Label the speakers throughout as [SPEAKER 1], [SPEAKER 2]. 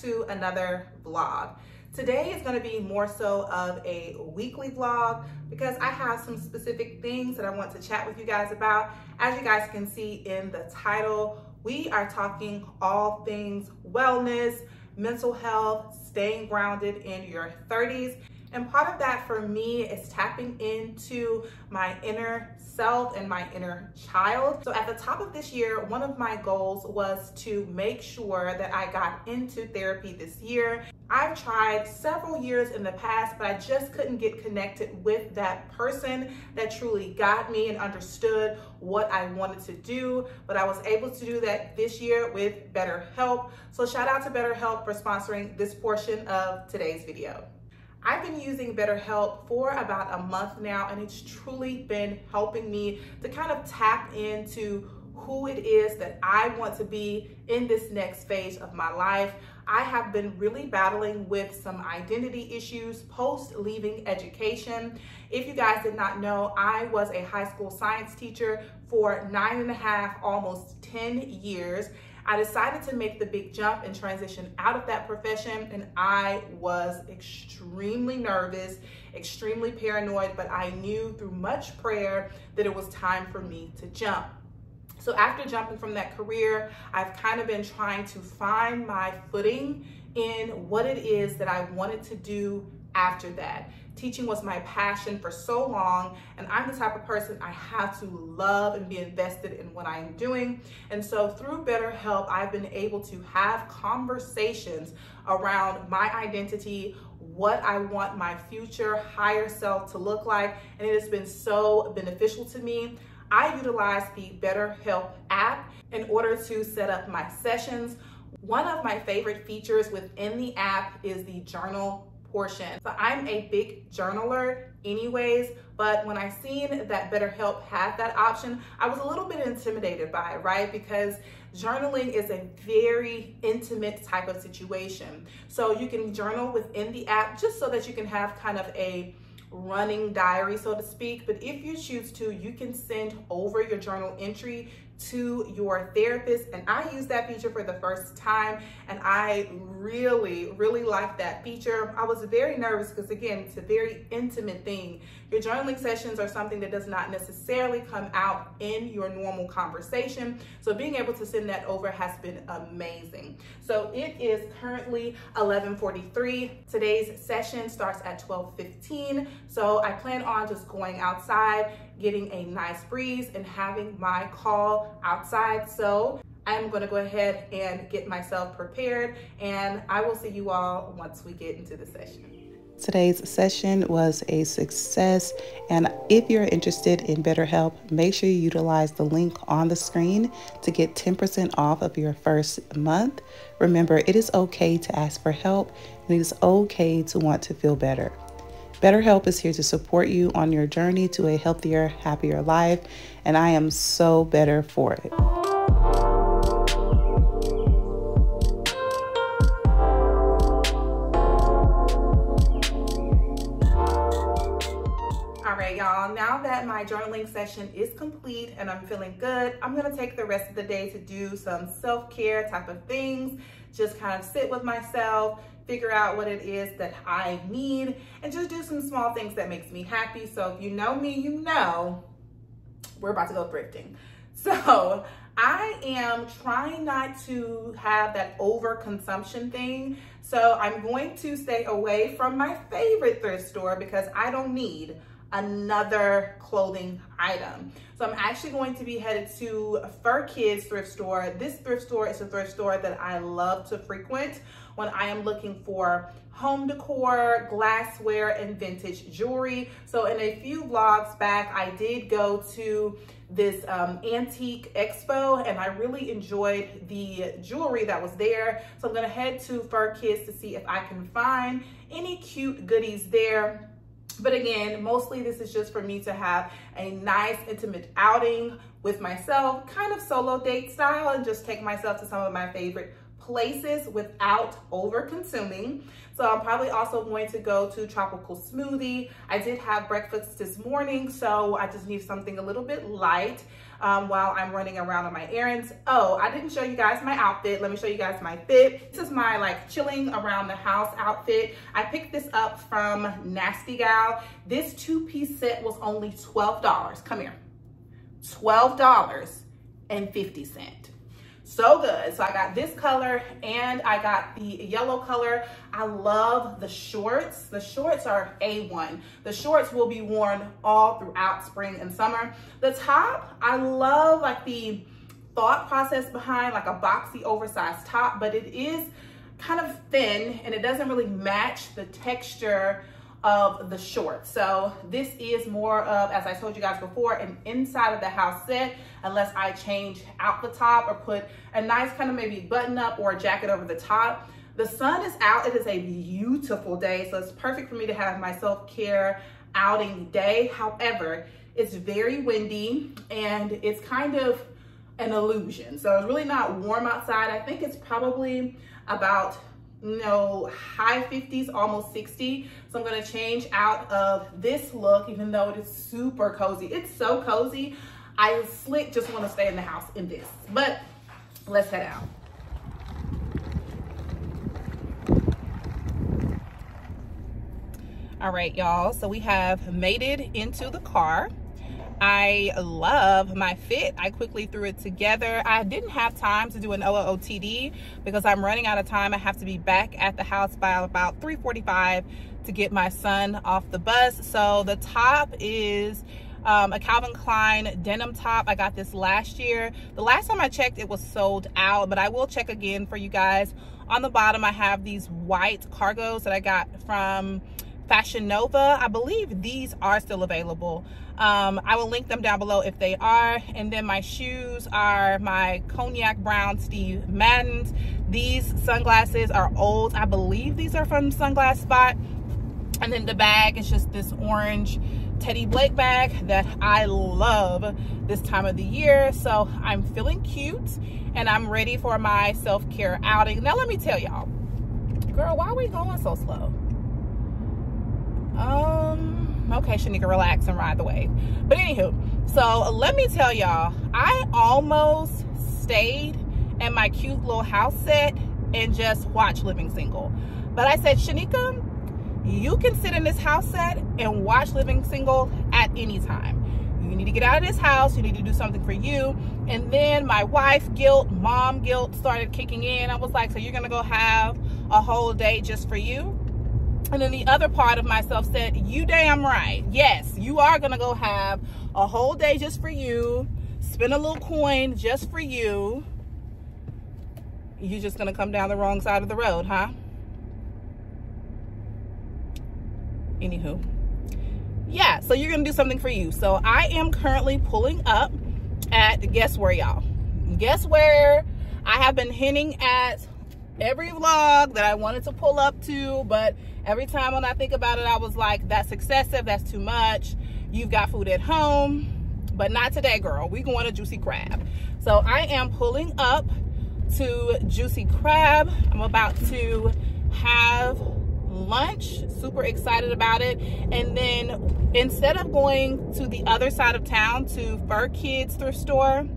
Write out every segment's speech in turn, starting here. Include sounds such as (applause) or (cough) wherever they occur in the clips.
[SPEAKER 1] To another vlog. Today is gonna be more so of a weekly vlog because I have some specific things that I want to chat with you guys about. As you guys can see in the title, we are talking all things wellness, mental health, staying grounded in your 30s. And part of that for me is tapping into my inner self and my inner child. So at the top of this year, one of my goals was to make sure that I got into therapy this year. I've tried several years in the past, but I just couldn't get connected with that person that truly got me and understood what I wanted to do. But I was able to do that this year with BetterHelp. So shout out to BetterHelp for sponsoring this portion of today's video. I've been using BetterHelp for about a month now, and it's truly been helping me to kind of tap into who it is that I want to be in this next phase of my life. I have been really battling with some identity issues post leaving education. If you guys did not know, I was a high school science teacher for nine and a half, almost 10 years. I decided to make the big jump and transition out of that profession and I was extremely nervous, extremely paranoid, but I knew through much prayer that it was time for me to jump. So after jumping from that career, I've kind of been trying to find my footing in what it is that I wanted to do after that. Teaching was my passion for so long, and I'm the type of person I have to love and be invested in what I'm doing. And so through BetterHelp, I've been able to have conversations around my identity, what I want my future higher self to look like, and it has been so beneficial to me. I utilize the BetterHelp app in order to set up my sessions. One of my favorite features within the app is the journal portion. So I'm a big journaler anyways, but when I seen that BetterHelp had that option, I was a little bit intimidated by it, right? Because journaling is a very intimate type of situation. So you can journal within the app just so that you can have kind of a running diary, so to speak. But if you choose to, you can send over your journal entry to your therapist. And I use that feature for the first time and I really, really like that feature. I was very nervous because again, it's a very intimate thing. Your journaling sessions are something that does not necessarily come out in your normal conversation. So being able to send that over has been amazing. So it is currently 1143. Today's session starts at 1215. So I plan on just going outside, getting a nice breeze and having my call outside. So I'm gonna go ahead and get myself prepared and I will see you all once we get into the session.
[SPEAKER 2] Today's session was a success, and if you're interested in BetterHelp, make sure you utilize the link on the screen to get 10% off of your first month. Remember, it is okay to ask for help, and it is okay to want to feel better. BetterHelp is here to support you on your journey to a healthier, happier life, and I am so better for it.
[SPEAKER 1] Session is complete and I'm feeling good, I'm gonna take the rest of the day to do some self-care type of things, just kind of sit with myself, figure out what it is that I need, and just do some small things that makes me happy. So if you know me, you know we're about to go thrifting. (laughs) So I am trying not to have that overconsumption thing. So I'm going to stay away from my favorite thrift store because I don't need another clothing item. So I'm actually going to be headed to Furkids thrift store. This thrift store is a thrift store that I love to frequent when I am looking for home decor, glassware, and vintage jewelry. So in a few vlogs back, I did go to this um, antique expo and I really enjoyed the jewelry that was there. So I'm gonna head to Furkids to see if I can find any cute goodies there. But again, mostly this is just for me to have a nice intimate outing with myself, kind of solo date style and just take myself to some of my favorite places without over consuming. So I'm probably also going to go to Tropical Smoothie. I did have breakfast this morning, so I just need something a little bit light um, while I'm running around on my errands. Oh, I didn't show you guys my outfit. Let me show you guys my fit. This is my like chilling around the house outfit. I picked this up from Nasty Gal. This two-piece set was only $12. Come here. $12.50 so good. So I got this color and I got the yellow color. I love the shorts. The shorts are A1. The shorts will be worn all throughout spring and summer. The top, I love like the thought process behind like a boxy oversized top, but it is kind of thin and it doesn't really match the texture of the shorts. So this is more of, as I told you guys before, an inside of the house set, unless I change out the top or put a nice kind of maybe button up or a jacket over the top. The sun is out. It is a beautiful day, so it's perfect for me to have my self-care outing day. However, it's very windy and it's kind of an illusion. So it's really not warm outside. I think it's probably about know, high 50s, almost 60. So I'm gonna change out of this look, even though it is super cozy. It's so cozy. I slick just wanna stay in the house in this, but let's head out. All right, y'all, so we have made it into the car. I love my fit. I quickly threw it together. I didn't have time to do an OOTD because I'm running out of time. I have to be back at the house by about 3.45 to get my son off the bus. So the top is um, a Calvin Klein denim top. I got this last year. The last time I checked, it was sold out, but I will check again for you guys. On the bottom, I have these white cargos that I got from Fashion Nova. I believe these are still available. Um, I will link them down below if they are. And then my shoes are my cognac brown Steve Maddens. These sunglasses are old. I believe these are from Sunglass Spot. And then the bag is just this orange Teddy Blake bag that I love this time of the year. So I'm feeling cute and I'm ready for my self-care outing. Now let me tell y'all, girl, why are we going so slow? Um, okay, Shaneka, relax and ride the wave. But anywho, so let me tell y'all, I almost stayed in my cute little house set and just watch Living Single. But I said, Shaneka, you can sit in this house set and watch Living Single at any time. You need to get out of this house. You need to do something for you. And then my wife guilt, mom guilt started kicking in. I was like, so you're going to go have a whole day just for you? And then the other part of myself said, you damn right. Yes, you are going to go have a whole day just for you. Spend a little coin just for you. You're just going to come down the wrong side of the road, huh? Anywho. Yeah, so you're going to do something for you. So I am currently pulling up at, guess where, y'all? Guess where I have been hinting at every vlog that I wanted to pull up to, but every time when I think about it, I was like, that's excessive, that's too much. You've got food at home, but not today, girl. We going to Juicy Crab. So I am pulling up to Juicy Crab. I'm about to have lunch. Super excited about it. And then instead of going to the other side of town to Furkids thrift store,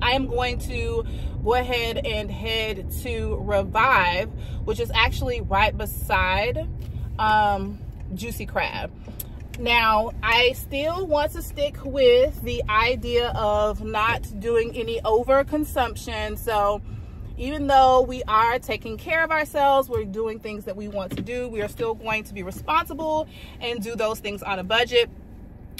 [SPEAKER 1] I am going to go ahead and head to Revive, which is actually right beside um, Juicy Crab. Now, I still want to stick with the idea of not doing any over consumption. So even though we are taking care of ourselves, we're doing things that we want to do, we are still going to be responsible and do those things on a budget.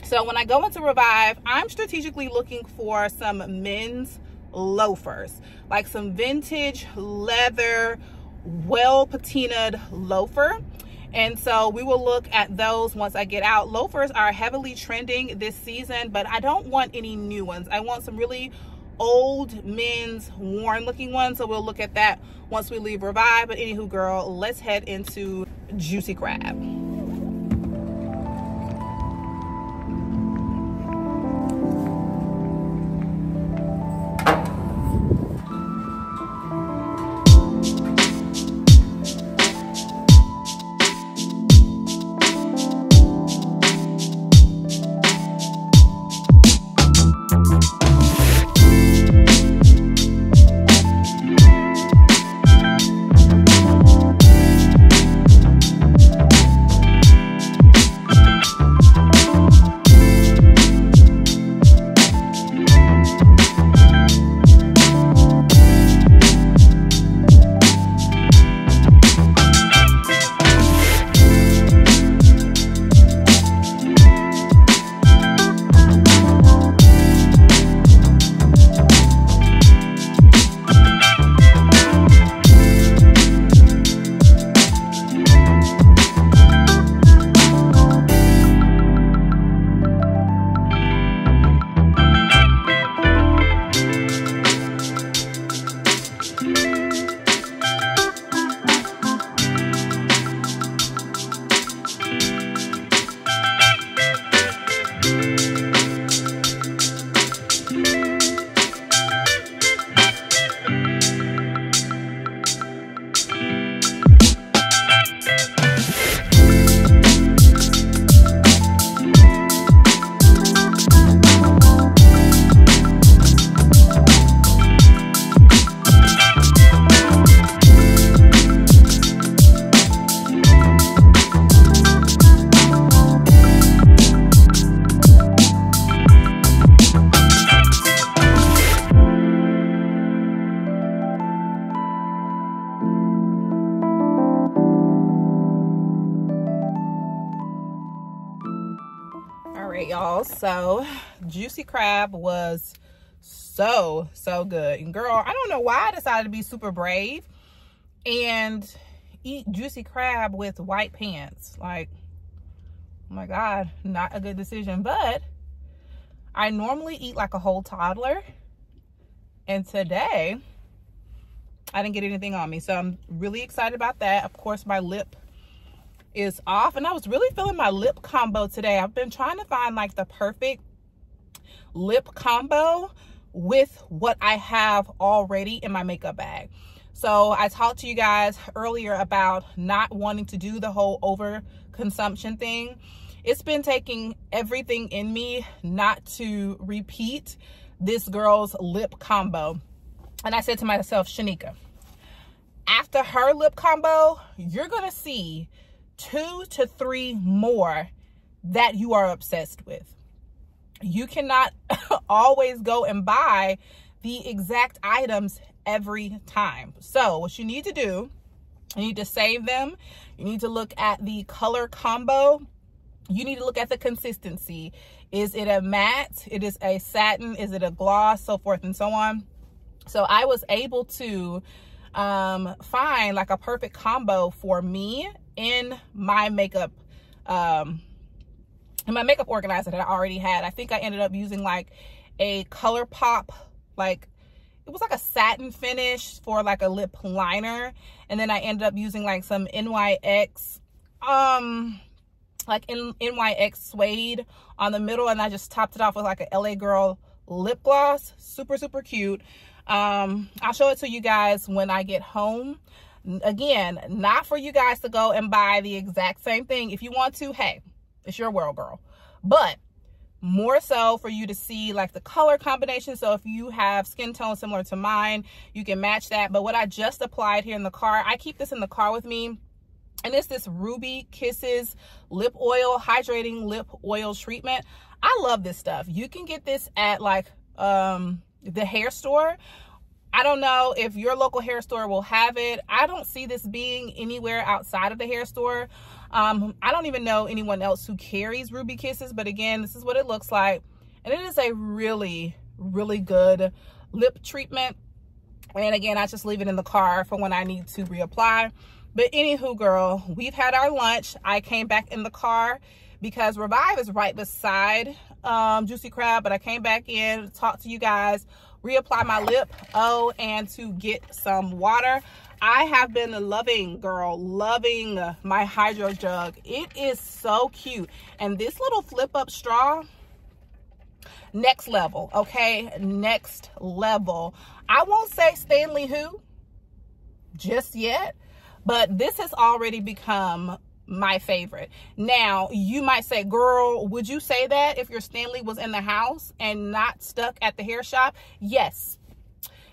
[SPEAKER 1] So when I go into Revive, I'm strategically looking for some men's loafers, like some vintage leather, well patinaed loafer. And so we will look at those once I get out. Loafers are heavily trending this season, but I don't want any new ones. I want some really old men's worn looking ones. So we'll look at that once we leave Revive. But anywho, girl, let's head into Juicy Crab. Crab was so so good. And girl i don't know why i decided to be super brave and eat juicy crab with white pants. Like oh my god not a good decision. But i normally eat like a whole toddler. And today i didn't get anything on me. So i'm really excited about that. Of course my lip is off. And I was really feeling my lip combo today. I've been trying to find like the perfect lip combo with what I have already in my makeup bag. So I talked to you guys earlier about not wanting to do the whole over consumption thing. It's been taking everything in me not to repeat this girl's lip combo. And I said to myself, Shaneka, after her lip combo, you're going to see two to three more that you are obsessed with. You cannot (laughs) always go and buy the exact items every time. So what you need to do, you need to save them. You need to look at the color combo. You need to look at the consistency. Is it a matte? It is a satin? Is it a gloss? So forth and so on. So I was able to um, find like a perfect combo for me in my makeup um in my makeup organizer that I already had. I think I ended up using like a ColourPop like it was like a satin finish for like a lip liner and then I ended up using like some NYX um like in NYX suede on the middle and I just topped it off with like a LA girl lip gloss super super cute um I'll show it to you guys when I get home Again, not for you guys to go and buy the exact same thing. If you want to, hey, it's your world, girl. But more so for you to see like the color combination. So if you have skin tone similar to mine, you can match that. But what I just applied here in the car, I keep this in the car with me. And it's this Ruby Kisses lip oil, hydrating lip oil treatment. I love this stuff. You can get this at like um, the hair store. I don't know if your local hair store will have it. I don't see this being anywhere outside of the hair store. Um, I don't even know anyone else who carries Ruby Kisses, but again, this is what it looks like. And it is a really, really good lip treatment. And again, I just leave it in the car for when I need to reapply. But anywho, girl, we've had our lunch. I came back in the car because Revive is right beside um, Juicy Crab, but I came back in to talk to you guys, reapply my lip, oh, and to get some water. I have been loving, girl, loving my hydro jug. It is so cute. And this little flip up straw, next level, okay? Next level. I won't say Stanley who just yet, but this has already become my favorite. Now, you might say, girl, would you say that if your Stanley was in the house and not stuck at the hair shop? Yes,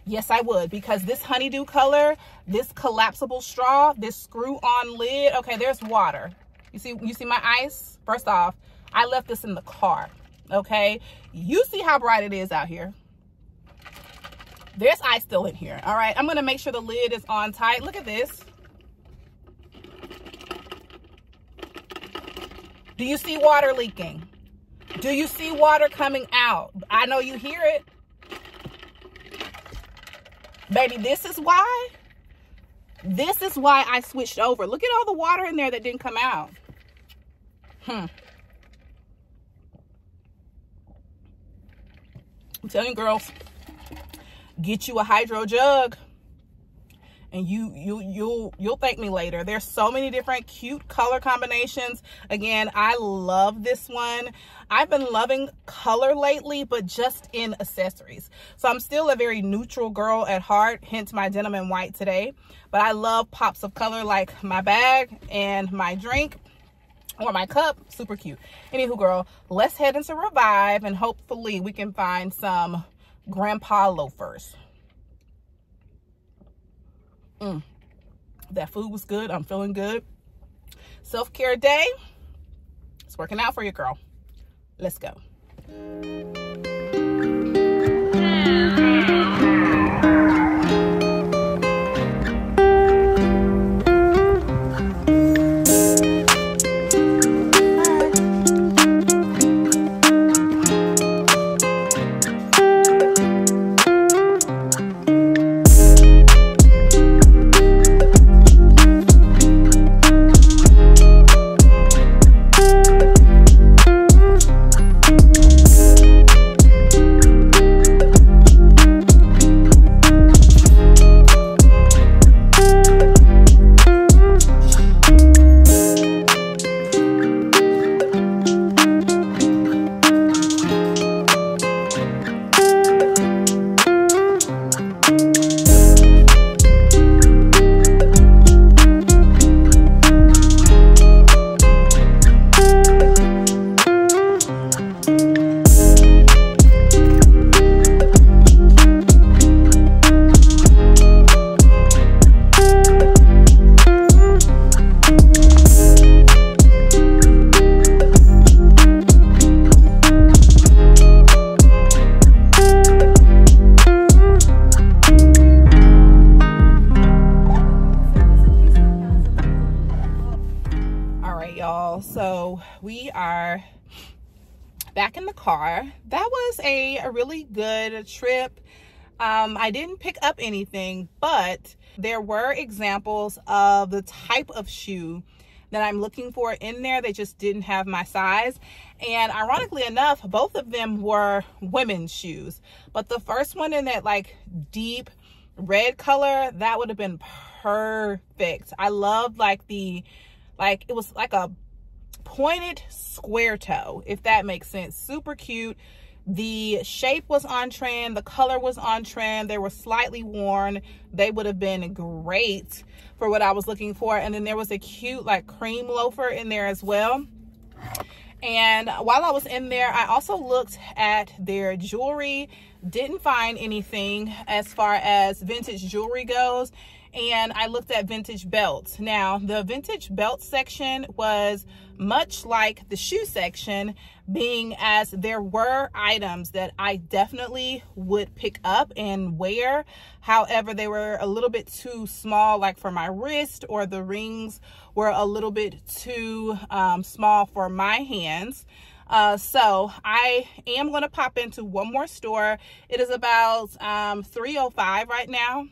[SPEAKER 1] Yes, I would because this honeydew color, this collapsible straw, this screw on lid. Okay, there's water. You see, you see my ice? First off, I left this in the car. Okay, you see how bright it is out here. There's ice still in here. All right, I'm gonna make sure the lid is on tight. Look at this. Do you see water leaking? Do you see water coming out? I know you hear it. Baby, this is why. This is why I switched over. Look at all the water in there that didn't come out. Hmm. I'm telling you, girls, get you a hydro jug and you you you'll you'll thank me later. There's so many different cute color combinations. Again i love this one. I've been loving color lately but just in accessories. So i'm still a very neutral girl at heart hence my denim and white today. But i love pops of color like my bag and my drink or my cup super cute. Anywho girl let's head into revive and hopefully we can find some grandpa loafers Mm. That food was good. I'm feeling good. Self-care day. It's working out for you, girl. Let's go. Back in the car. That was a, a really good trip. Um, I didn't pick up anything, but there were examples of the type of shoe that I'm looking for in there. They just didn't have my size. And ironically enough, both of them were women's shoes. But the first one in that like deep red color, that would have been perfect. I loved like the, like it was like a pointed square toe, if that makes sense. Super cute. The shape was on trend, the color was on trend, they were slightly worn. They would have been great for what I was looking for. And then there was a cute like cream loafer in there as well. And while I was in there, I also looked at their jewelry, didn't find anything as far as vintage jewelry goes. And I looked at vintage belts. Now, the vintage belt section was much like the shoe section, being as there were items that I definitely would pick up and wear. However, they were a little bit too small, like for my wrist, or the rings were a little bit too um, small for my hands. Uh, so I am going to pop into one more store. It is about um, 3.05 right now.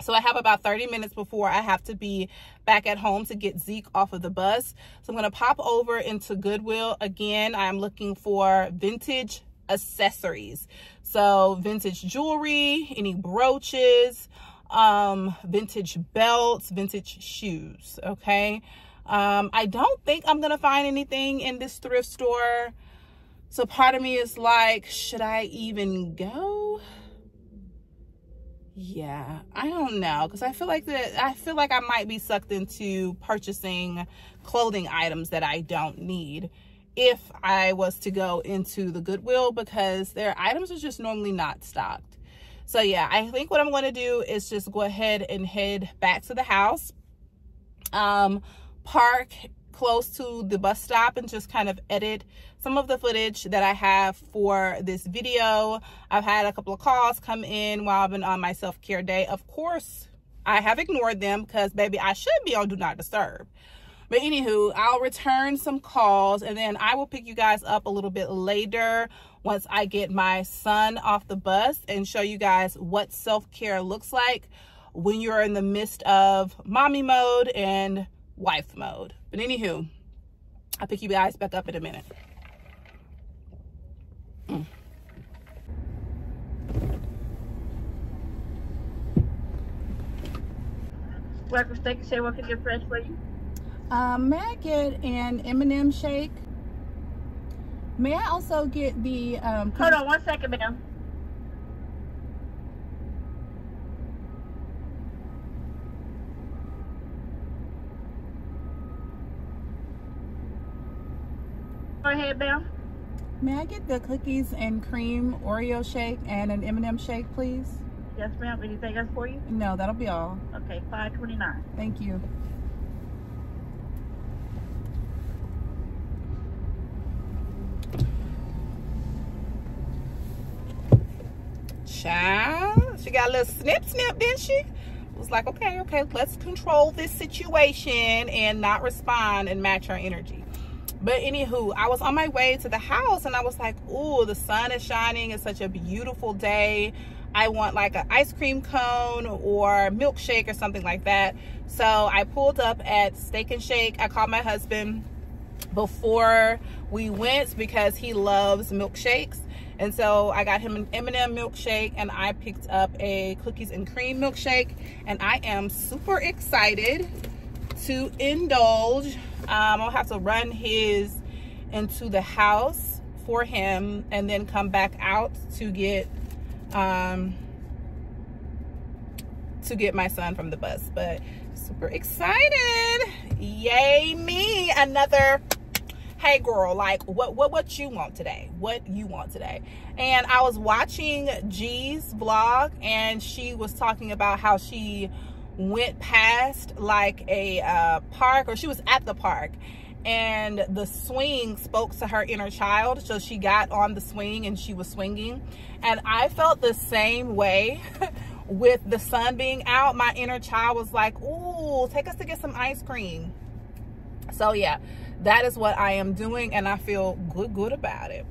[SPEAKER 1] So I have about 30 minutes before I have to be back at home to get Zeke off of the bus. So I'm going to pop over into Goodwill. Again, I'm looking for vintage accessories. So vintage jewelry, any brooches, um, vintage belts, vintage shoes. Okay. Um, I don't think I'm going to find anything in this thrift store. So part of me is like, should I even go? Yeah i don't know because i feel like that i feel like i might be sucked into purchasing clothing items that i don't need if i was to go into the goodwill because their items are just normally not stocked. So yeah i think what i'm going to do is just go ahead and head back to the house um park close to the bus stop and just kind of edit some of the footage that I have for this video. I've had a couple of calls come in while I've been on my self-care day. Of course, I have ignored them because baby, I should be on Do Not Disturb. But anywho, I'll return some calls and then I will pick you guys up a little bit later once I get my son off the bus and show you guys what self-care looks like when you're in the midst of mommy mode and wife mode. But anywho, I'll pick you guys back up in a minute. Mm.
[SPEAKER 3] Welcome, steak and shake. What can I get fresh for you?
[SPEAKER 1] Um, may I get an M&M shake? May I also get the... Um,
[SPEAKER 3] Hold on one second, ma'am. Go ahead, ma'am.
[SPEAKER 1] May I get the cookies and cream Oreo shake and an M&M shake, please?
[SPEAKER 3] Yes, ma'am. Anything else for you?
[SPEAKER 1] No, that'll be all.
[SPEAKER 3] Okay, five twenty-nine.
[SPEAKER 1] Thank you. Child, she got a little snip snip, didn't she? was like, okay, okay, let's control this situation and not respond and match her energy. But anywho, I was on my way to the house and I was like, oh, the sun is shining. It's such a beautiful day. I want like an ice cream cone or milkshake or something like that. So I pulled up at Steak and Shake. I called my husband before we went because he loves milkshakes. And so I got him an M&M milkshake and I picked up a cookies and cream milkshake. And I am super excited to indulge um, I'll have to run his into the house for him and then come back out to get um, to get my son from the bus. But super excited. Yay me. Another hey girl like what what what you want today what you want today and i was watching g's vlog and she was talking about how she went past like a uh, park or she was at the park and the swing spoke to her inner child so she got on the swing and she was swinging. And I felt the same way (laughs) with the sun being out. My inner child was like "Ooh, take us to get some ice cream. So yeah that is what I am doing and I feel good good about it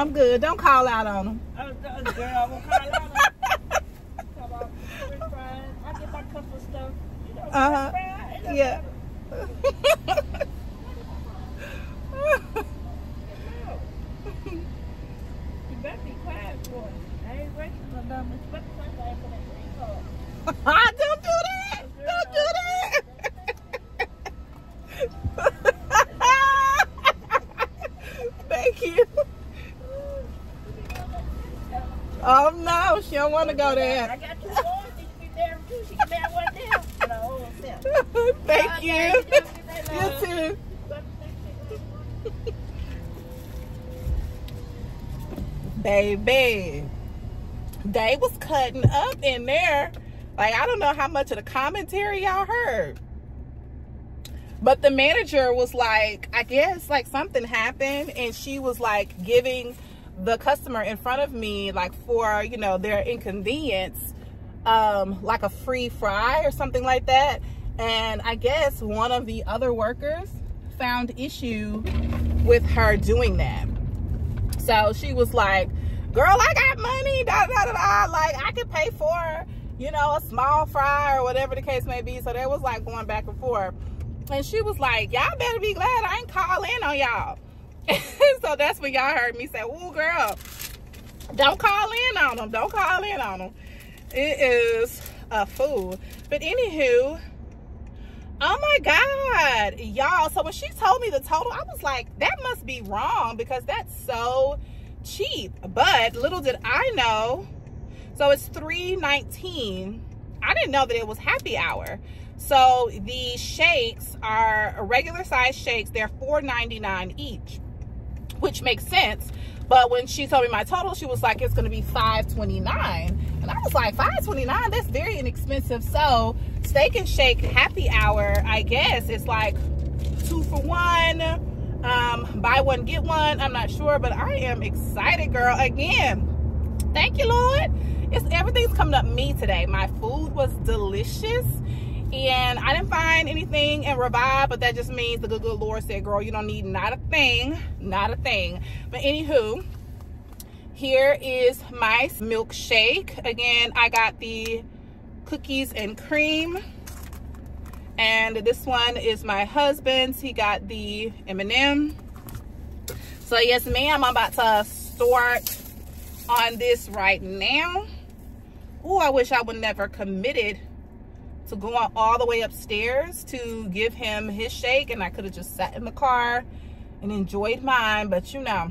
[SPEAKER 1] I'm good. Don't call out on them.
[SPEAKER 3] Oh, uh, girl, I won't call out on them. Come on. I get my stuff. You know,
[SPEAKER 1] uh-huh. Yeah. She don't want to go
[SPEAKER 3] I got two boys. She can be there too. She can bear one down. For the whole self. (laughs)
[SPEAKER 1] Thank
[SPEAKER 3] Okay,
[SPEAKER 1] you.
[SPEAKER 3] you do that, (laughs)
[SPEAKER 1] You too. Baby, they was cutting up in there. Like I don't know how much of the commentary y'all heard. But the manager was like, I guess like something happened and she was like giving the customer in front of me like for, you know, their inconvenience um like a free fry or something like that. And I guess one of the other workers found issue with her doing that. So she was like, girl, I got money, da da da da. Like I could pay for, you know, a small fry or whatever the case may be. So there was like going back and forth. And she was like, y'all better be glad I ain't call in on y'all. (laughs) so that's when y'all heard me say, ooh, girl, don't call in on them. Don't call in on them. It is a fool. But anywho, oh my God, y'all. So when she told me the total, I was like, that must be wrong because that's so cheap. But little did I know, so it's three nineteen. I didn't know that it was happy hour. So the shakes are regular size shakes. They're four ninety nine each, which makes sense. But when she told me my total, she was like, it's going to be five twenty nine, and I was like, five twenty nine? That's very inexpensive. So steak and shake happy hour, I guess, it's like two for one. Um, buy one get one. I'm not sure, but I am excited, girl. Again, thank you, Lord. It's everything's coming up me today. My food was delicious. And I didn't find anything in Revive, but that just means the good, good Lord said, girl, you don't need not a thing, not a thing. But anywho, here is my milkshake. Again, I got the cookies and cream. And this one is my husband's. He got the M&M. So yes, ma'am, I'm about to start on this right now. Oh, I wish I would never committed to going all the way upstairs to give him his shake and I could have just sat in the car and enjoyed mine. But you know,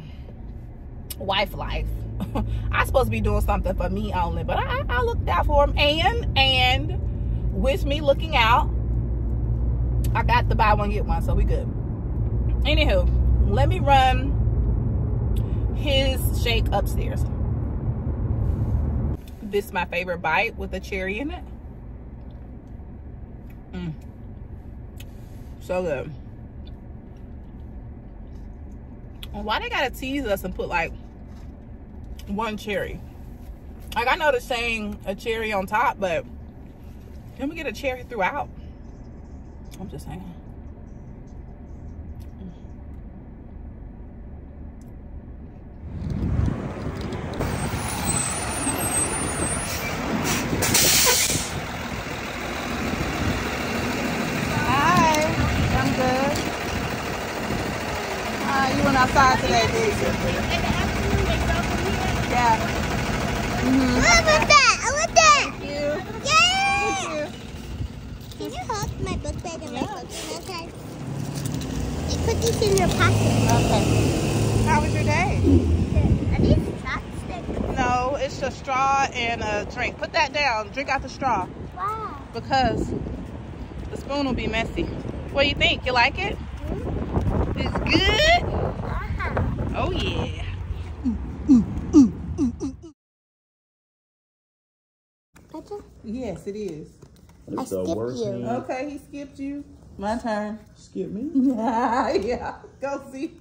[SPEAKER 1] wife life. (laughs) I'm supposed to be doing something for me only, but I, I looked out for him. And, and with me looking out, I got the buy one, get one, so we good. Anywho, let me run his shake upstairs. This is my favorite bite with a cherry in it. Mm. So good. Why they gotta tease us and put like one cherry? Like I know they're saying a cherry on top, but can we get a cherry throughout? I'm just saying. Hi, I'm good. Hi, you went outside today, did you? Yeah. Mm-hmm.
[SPEAKER 4] Look at that! I want that!
[SPEAKER 1] Thank you.
[SPEAKER 4] Yay!
[SPEAKER 1] Thank you.
[SPEAKER 4] Can you hold my book bag and my
[SPEAKER 1] Yeah.
[SPEAKER 4] cookies? Okay. You put these in your pocket.
[SPEAKER 1] Okay. How was your day?
[SPEAKER 4] Are these chopsticks?
[SPEAKER 1] No, it's a straw and a drink. Put that down. Drink out the straw
[SPEAKER 4] Wow.
[SPEAKER 1] because the spoon will be messy. What do you think? You like it? It's good?
[SPEAKER 4] Uh-huh.
[SPEAKER 1] Oh, yeah.
[SPEAKER 4] I just,
[SPEAKER 1] Yes, it is.
[SPEAKER 4] I
[SPEAKER 5] It's the
[SPEAKER 4] skipped
[SPEAKER 5] worst
[SPEAKER 4] you.
[SPEAKER 1] Okay, he skipped you. My turn.
[SPEAKER 5] Skip me.
[SPEAKER 1] yeah. (laughs) yeah. Go see.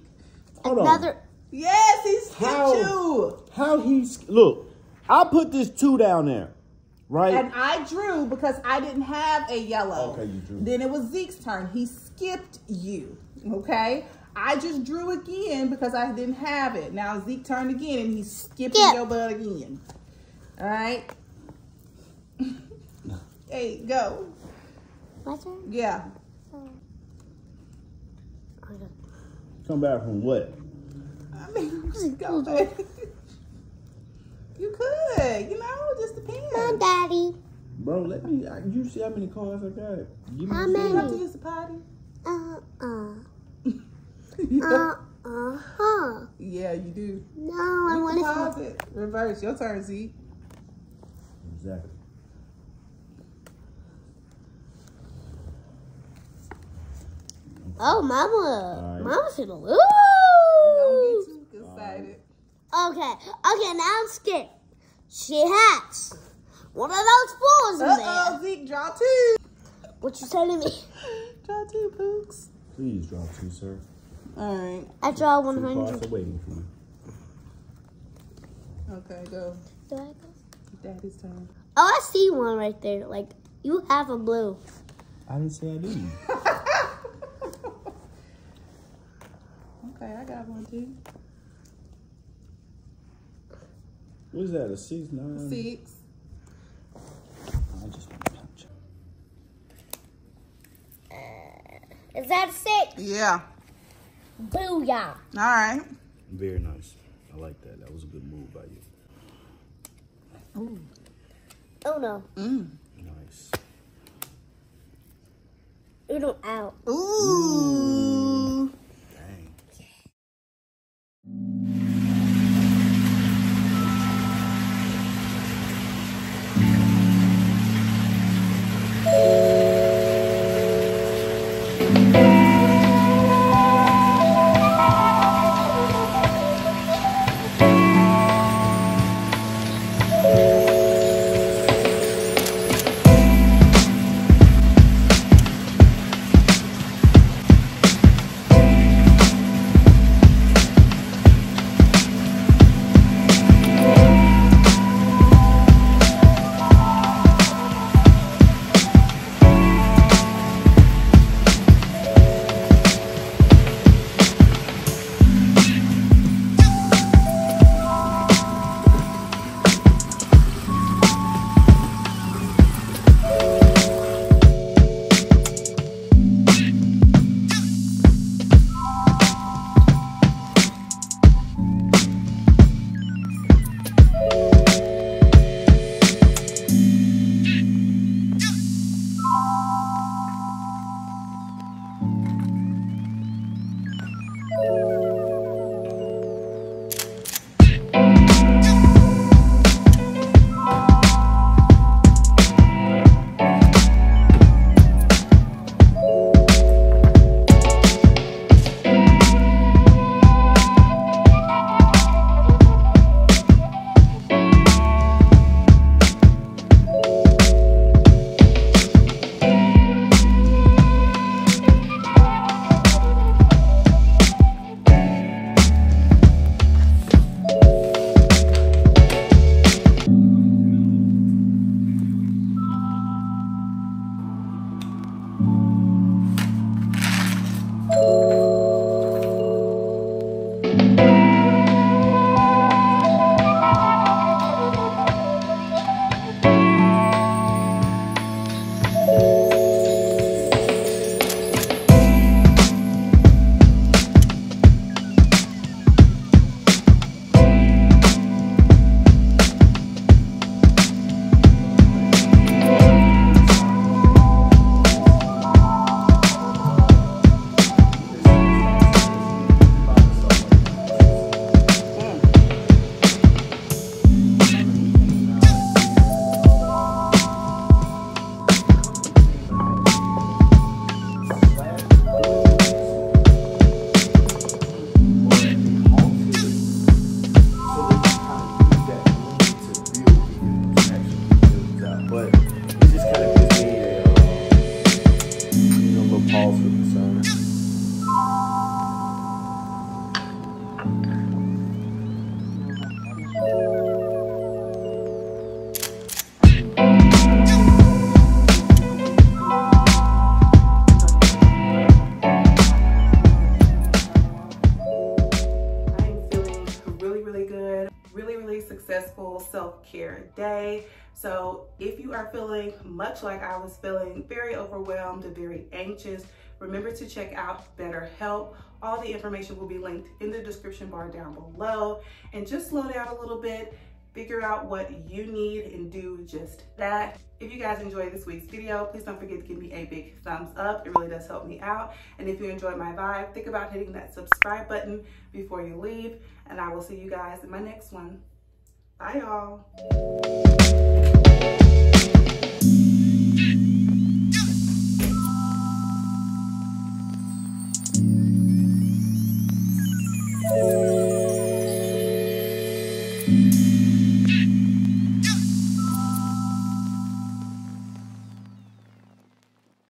[SPEAKER 5] Hold on.
[SPEAKER 4] Another.
[SPEAKER 1] Yes, he skipped
[SPEAKER 5] How?
[SPEAKER 1] you.
[SPEAKER 5] How he look? I put this two down there. Right.
[SPEAKER 1] And I drew because I didn't have a yellow.
[SPEAKER 5] Okay, you drew.
[SPEAKER 1] Then it was Zeke's turn. He skipped you. Okay. I just drew again because I didn't have it. Now Zeke turned again and he's skipping
[SPEAKER 4] Yeah.
[SPEAKER 1] your butt again. All right. (laughs) hey, go.
[SPEAKER 4] My turn?
[SPEAKER 1] Yeah.
[SPEAKER 4] Okay.
[SPEAKER 5] Come back from what?
[SPEAKER 1] I mean, (laughs) go back. you could, you know, it just
[SPEAKER 4] Come
[SPEAKER 1] depends.
[SPEAKER 4] on, Daddy.
[SPEAKER 5] Bro, let me. I, you see how many cards I got? Give me
[SPEAKER 4] How
[SPEAKER 5] some.
[SPEAKER 4] many?
[SPEAKER 1] You have to use the potty.
[SPEAKER 4] Uh uh. Uh uh huh.
[SPEAKER 1] Yeah, you do.
[SPEAKER 4] No, I want to.
[SPEAKER 1] pause it. Reverse. Your turn, Z.
[SPEAKER 5] Exactly.
[SPEAKER 4] Oh, Mama.
[SPEAKER 5] Alright.
[SPEAKER 4] Mama's gonna lose.
[SPEAKER 1] Don't get too excited.
[SPEAKER 4] Okay. Okay, now I'm scared. She has one of those fools in
[SPEAKER 1] Uh
[SPEAKER 4] there.
[SPEAKER 1] oh, Zeke, draw two.
[SPEAKER 4] What you telling me? (laughs)
[SPEAKER 1] Draw two, Pooks.
[SPEAKER 5] Please draw two, sir.
[SPEAKER 1] All right.
[SPEAKER 4] I draw
[SPEAKER 5] Two cards
[SPEAKER 4] 100.
[SPEAKER 5] are waiting for you.
[SPEAKER 1] Okay, go.
[SPEAKER 4] Do I go?
[SPEAKER 1] Daddy's turn.
[SPEAKER 4] Oh, I see one right there. Like, you have a blue.
[SPEAKER 5] I didn't say I didn't. (laughs)
[SPEAKER 1] Okay, I got one too.
[SPEAKER 5] What is that? A six nine?
[SPEAKER 1] Six.
[SPEAKER 5] I just want to punch.
[SPEAKER 4] Is that a six?
[SPEAKER 1] Yeah.
[SPEAKER 4] Booyah.
[SPEAKER 1] All right.
[SPEAKER 5] Very nice. I like that. That was a good move by you.
[SPEAKER 4] Uno.
[SPEAKER 1] Mm.
[SPEAKER 5] Nice.
[SPEAKER 4] Uno out.
[SPEAKER 1] Ooh. Are feeling much like I was feeling, very overwhelmed and very anxious, remember to check out BetterHelp. All the information will be linked in the description bar down below. And just slow down a little bit, figure out what you need and do just that. If you guys enjoyed this week's video, please don't forget to give me a big thumbs up. It really does help me out. And if you enjoyed my vibe, think about hitting that subscribe button before you leave. And I will see you guys in my next one. Bye, y'all. Thank you.